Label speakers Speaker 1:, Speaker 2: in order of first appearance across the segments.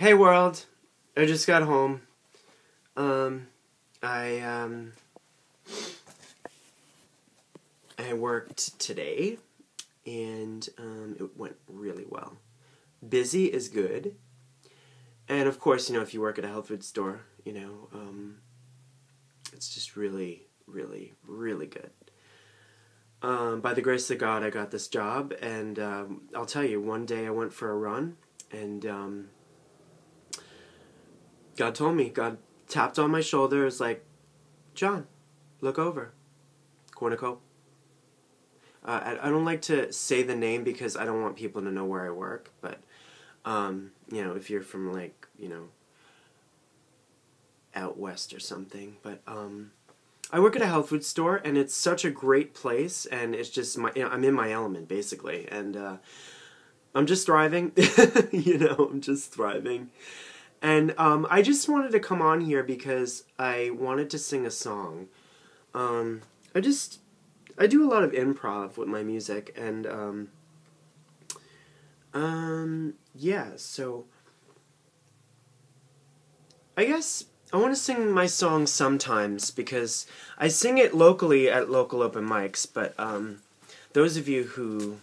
Speaker 1: Hey world, I just got home. Um, I um, I worked today, and um, it went really well. Busy is good, and of course, you know, if you work at a health food store, you know, um, it's just really, really, really good. Um, by the grace of God, I got this job, and um, I'll tell you, one day I went for a run, and um, God told me, God tapped on my shoulder, was like, Jon, look over. Cornico. Uh, I, I don't like to say the name because I don't want people to know where I work, but, um, you know, if you're from, like, you know, out west or something, but, um, I work at a health food store, and it's such a great place, and it's just my, you know, I'm in my element, basically, and, uh, I'm just thriving, you know, I'm just thriving. And um, I just wanted to come on here because I wanted to sing a song. Um, I just I do a lot of improv with my music, and um, um, yeah. So I guess I want to sing my song sometimes because I sing it locally at local open mics. But um, those of you who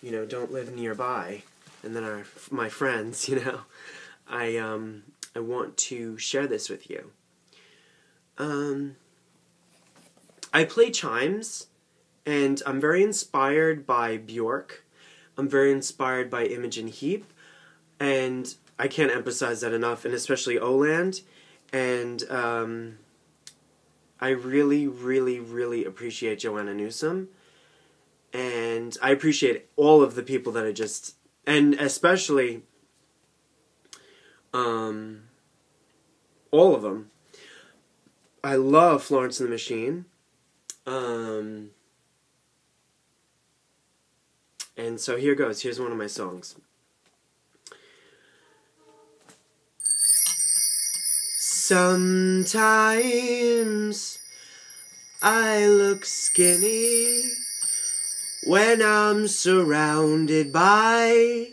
Speaker 1: you know don't live nearby and then are my friends, you know. I um I want to share this with you. Um, I play chimes, and I'm very inspired by Bjork. I'm very inspired by Imogen Heap, and I can't emphasize that enough, and especially Oland. And um, I really, really, really appreciate Joanna Newsom, and I appreciate all of the people that I just, and especially um, all of them. I love Florence and the Machine. Um, and so here goes. Here's one of my songs. Sometimes I look skinny when I'm surrounded by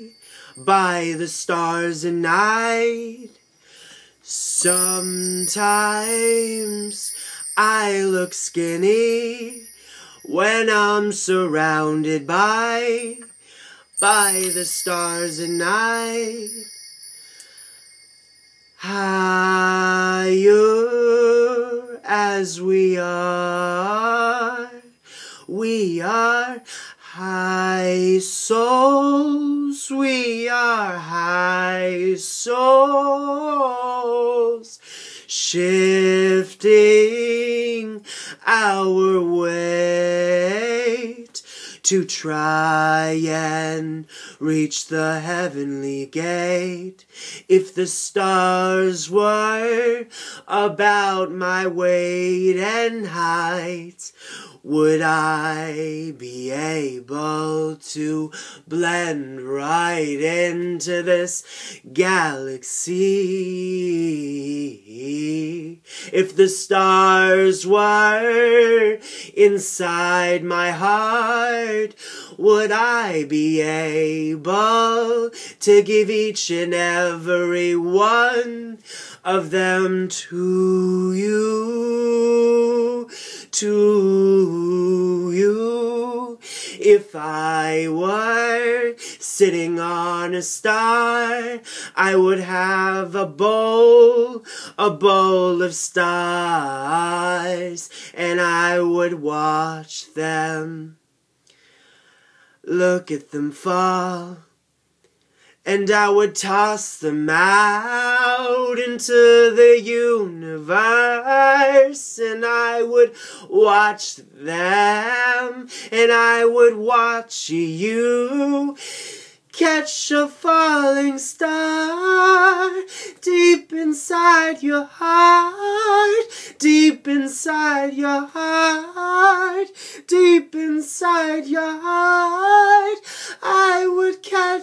Speaker 1: by the stars at night. Sometimes I look skinny when I'm surrounded by by the stars at night. Higher as we are, we are high souls, we are high souls, shifting our weight to try and reach the heavenly gate. If the stars were about my weight and height, would I be able to blend right into this galaxy? If the stars were inside my heart, would I be able to give each and every one of them to you? to you. If I were sitting on a star, I would have a bowl, a bowl of stars, and I would watch them. Look at them fall. And I would toss them out into the universe, and I would watch them, and I would watch you catch a falling star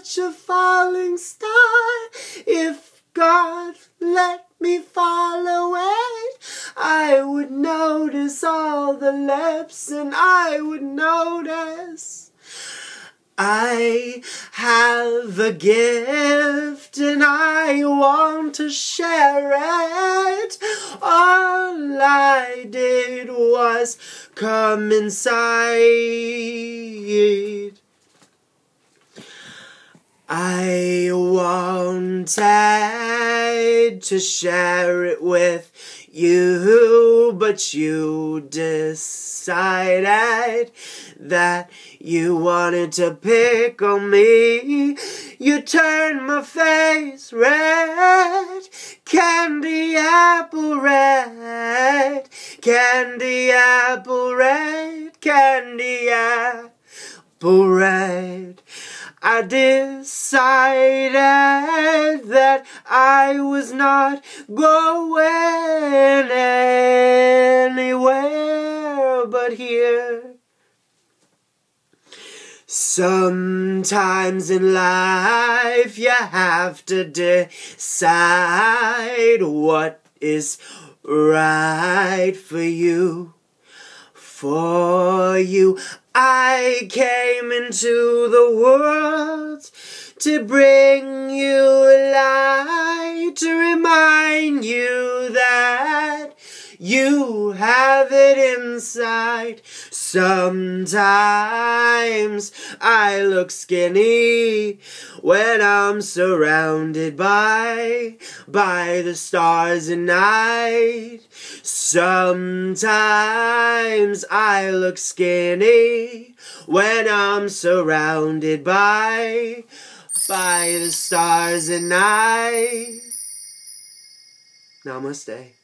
Speaker 1: catch a falling star if God let me fall away. I would notice all the lips and I would notice I have a gift and I want to share it. All I did was come inside. I wanted to share it with you, but you decided that you wanted to pick on me. You turned my face red, candy apple red, candy apple red, candy apple red. I decided that I was not going anywhere but here. Sometimes in life you have to decide what is right for you. For you, I came into the world to bring you light, to remind you that you have it inside. Sometimes I look skinny when I'm surrounded by, by the stars at night. Sometimes I look skinny when I'm surrounded by, by the stars at night. Namaste.